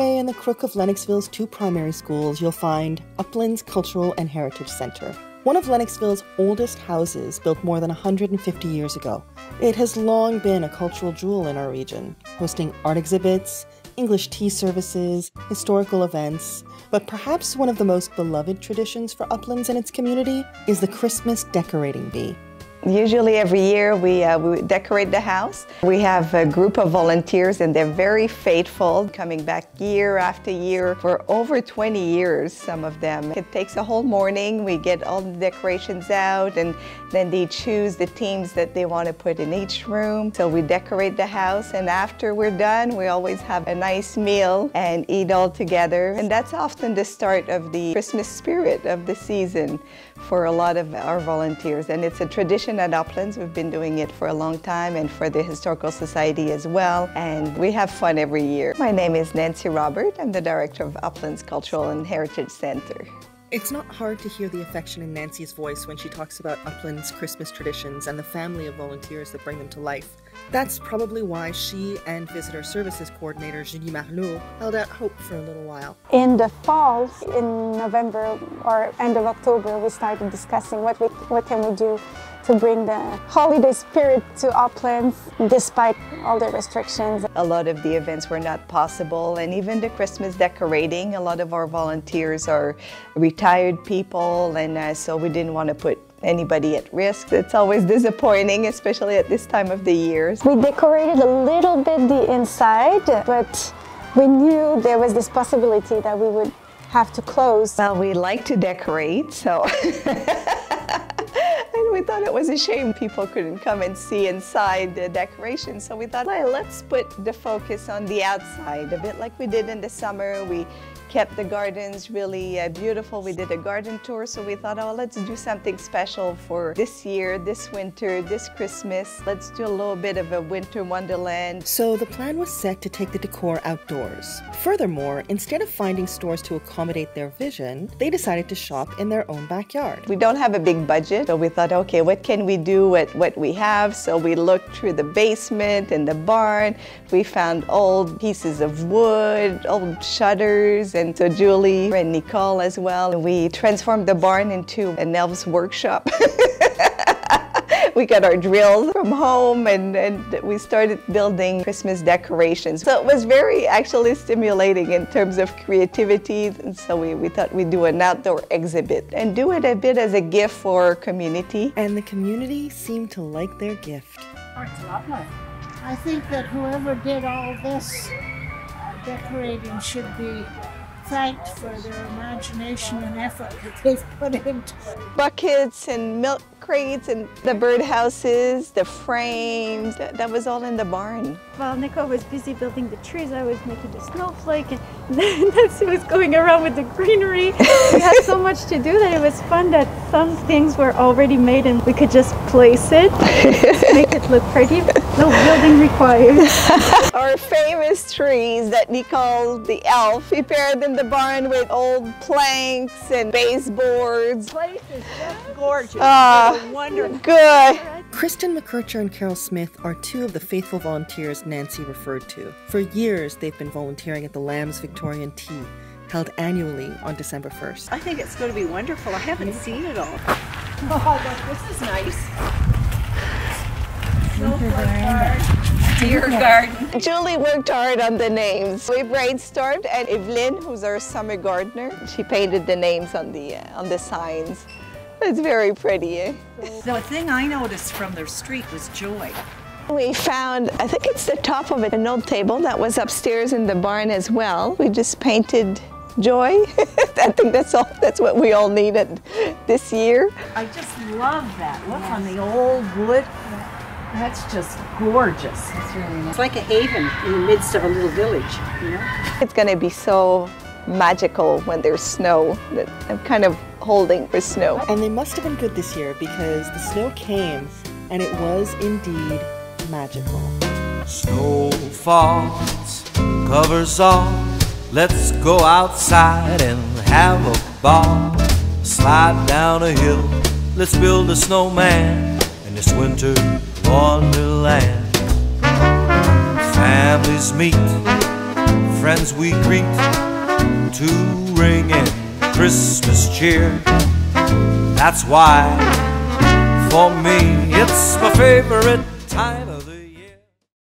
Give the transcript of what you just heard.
in the crook of Lennoxville's two primary schools, you'll find Uplands Cultural and Heritage Center, one of Lennoxville's oldest houses built more than 150 years ago. It has long been a cultural jewel in our region, hosting art exhibits, English tea services, historical events, but perhaps one of the most beloved traditions for Uplands and its community is the Christmas decorating bee. Usually every year we, uh, we decorate the house. We have a group of volunteers and they're very faithful, coming back year after year for over 20 years, some of them. It takes a whole morning. We get all the decorations out and then they choose the themes that they want to put in each room. So we decorate the house and after we're done, we always have a nice meal and eat all together. And that's often the start of the Christmas spirit of the season for a lot of our volunteers. And it's a tradition tradition at Uplands. We've been doing it for a long time and for the Historical Society as well. And we have fun every year. My name is Nancy Robert. I'm the director of Uplands Cultural and Heritage Center. It's not hard to hear the affection in Nancy's voice when she talks about Upland's Christmas traditions and the family of volunteers that bring them to life. That's probably why she and Visitor Services Coordinator Julie Marleau held out hope for a little while. In the fall, in November or end of October, we started discussing what we what can we do to bring the holiday spirit to Uplands despite all the restrictions. A lot of the events were not possible and even the Christmas decorating, a lot of our volunteers are retired people and uh, so we didn't want to put anybody at risk. It's always disappointing, especially at this time of the year. We decorated a little bit the inside, but we knew there was this possibility that we would have to close. Well, we like to decorate, so we thought it was a shame people couldn't come and see inside the decoration. So we thought, well, let's put the focus on the outside, a bit like we did in the summer. We kept the gardens really uh, beautiful. We did a garden tour, so we thought, oh, let's do something special for this year, this winter, this Christmas. Let's do a little bit of a winter wonderland. So the plan was set to take the decor outdoors. Furthermore, instead of finding stores to accommodate their vision, they decided to shop in their own backyard. We don't have a big budget, so we thought, okay, what can we do with what we have? So we looked through the basement and the barn. We found old pieces of wood, old shutters, and so Julie and Nicole as well. We transformed the barn into an elves workshop. we got our drills from home and, and we started building Christmas decorations. So it was very actually stimulating in terms of creativity. And so we, we thought we'd do an outdoor exhibit and do it a bit as a gift for our community. And the community seemed to like their gift. Oh, it's lovely. I think that whoever did all this decorating should be thanked for their imagination and effort that they've put into it. Buckets and milk crates and the birdhouses, the frames, that, that, was all in the barn. While Nico was busy building the trees, I was making the snowflake and then Nancy was going around with the greenery. we had so much to do that it was fun that some things were already made and we could just place it, make it look pretty. No building required. Our famous trees that Nicole the elf prepared in the barn with old planks and baseboards. The place is just gorgeous. Uh, wonderful. Good. Kristen McKercher and Carol Smith are two of the faithful volunteers Nancy referred to. For years, they've been volunteering at the Lamb's Victorian Tea, held annually on December 1st. I think it's going to be wonderful. I haven't seen it all. Oh, this is nice. Deer garden. Julie worked hard on the names. We brainstormed, and Evelyn, who's our summer gardener, she painted the names on the uh, on the signs. It's very pretty. Eh? The thing I noticed from their street was joy. We found, I think it's the top of it, an old table that was upstairs in the barn as well. We just painted joy. I think that's all. That's what we all needed this year. I just love that. Look on the old wood. That's just gorgeous. That's really nice. It's like a haven in the midst of a little village, you know? It's going to be so magical when there's snow. That I'm kind of holding for snow. And they must have been good this year because the snow came and it was indeed magical. Snow falls, covers all. Let's go outside and have a ball. Slide down a hill, let's build a snowman in this winter wonderland. Families meet friends we greet to ring in Christmas cheer. That's why, for me, it's my favorite